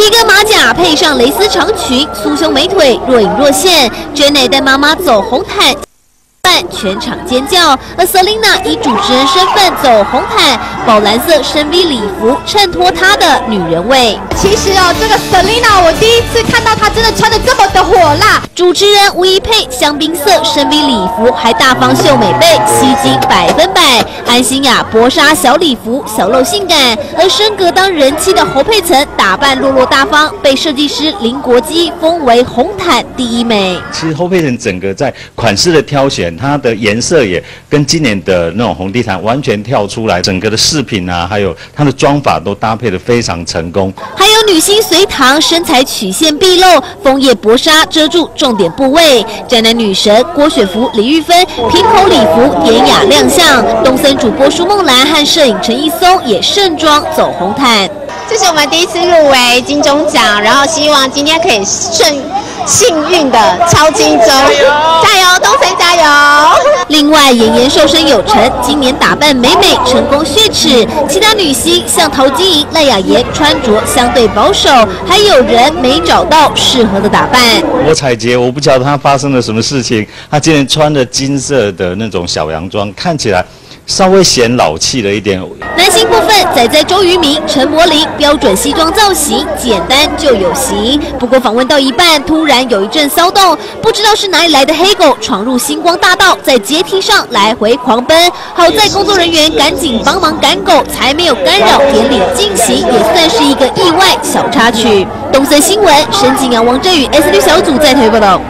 皮革马甲配上蕾丝长裙，酥胸美腿若隐若现。Jenny 带妈妈走红毯。全场尖叫，而 Selina 以主持人身份走红毯，宝蓝色深 V 礼服衬托她的女人味。其实哦，这个 Selina 我第一次看到她真的穿的这么的火辣。主持人吴一佩香槟色深 V 礼服，还大方秀美背，吸睛百分百。安心雅薄纱小礼服，小露性感。而升格当人妻的侯佩岑打扮落落大方，被设计师林国基封为红毯第一美。其实侯佩岑整个在款式的挑选，它的颜色也跟今年的那种红地毯完全跳出来，整个的饰品啊，还有她的妆法都搭配的非常成功。还有女星隋棠，身材曲线毕露，枫叶薄纱遮住重点部位。宅男女神郭雪芙、李玉芬，平口礼服典雅亮相。东森主播舒梦兰和摄影陈一松也盛装走红毯。这是我们第一次入围金钟奖，然后希望今天可以顺。幸运的超金钟，加油，东森加油！另外，妍妍瘦身有成，今年打扮美美，成功血耻。其他女星像陶晶莹、赖雅妍，穿着相对保守，还有人没找到适合的打扮。我彩洁，我不晓得她发生了什么事情，她今天穿的金色的那种小洋装，看起来。稍微显老气了一点。男星部分，仔仔周渝民、陈柏霖标准西装造型，简单就有型。不过访问到一半，突然有一阵骚动，不知道是哪里来的黑狗闯入星光大道，在阶梯上来回狂奔。好在工作人员赶紧帮忙赶狗，才没有干扰典礼进行，也算是一个意外小插曲。东森新闻，沈景阳、王振宇 S 六小组在台报道。